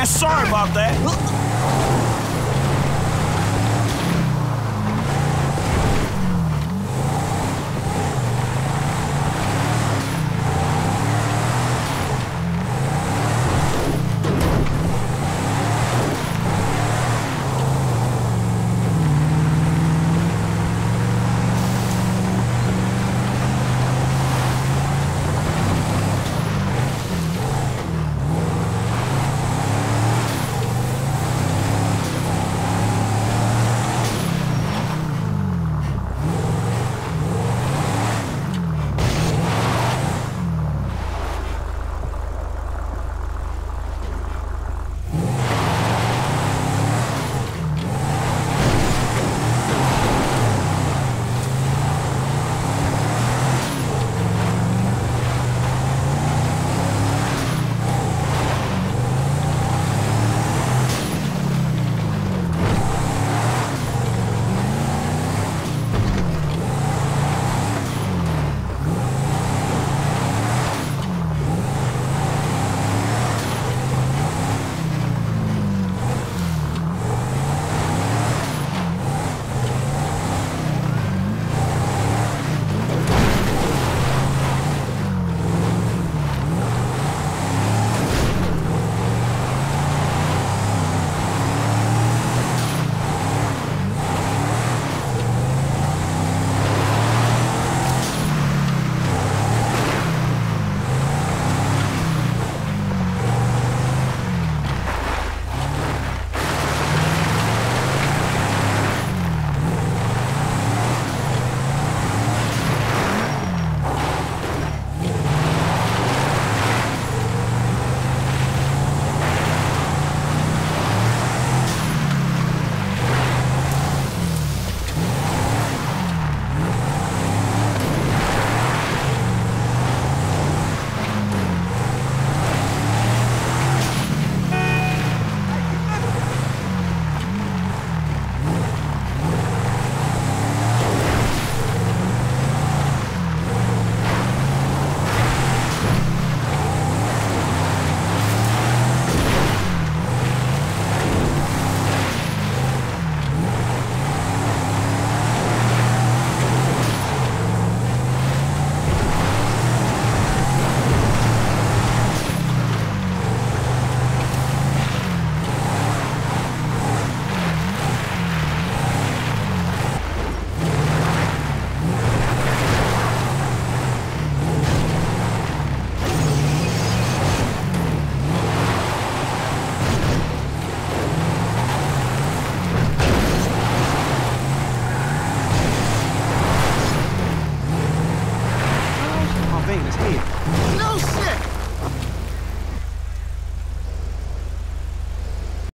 man, sorry about that. tape. No,